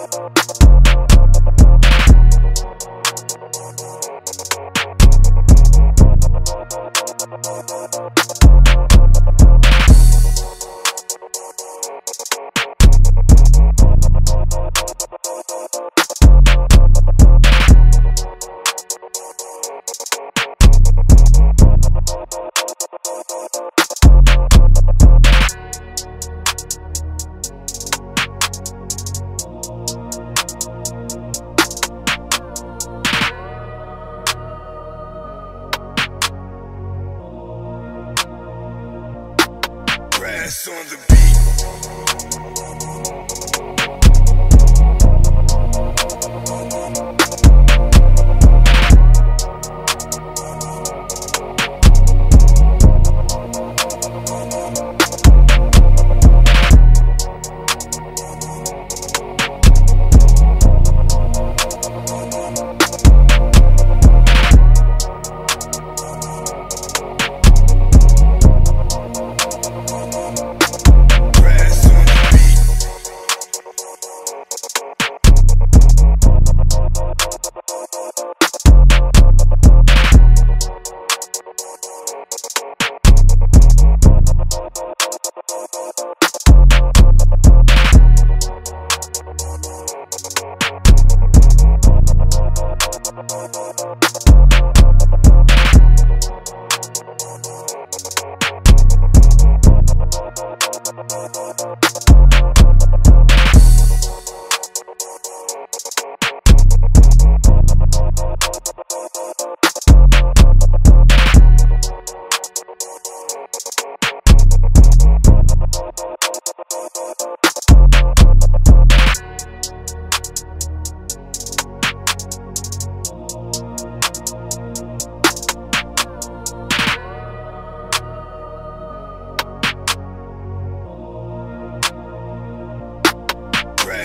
We'll be. Grass on the beat. The beat.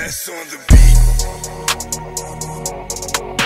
Mass on the beat.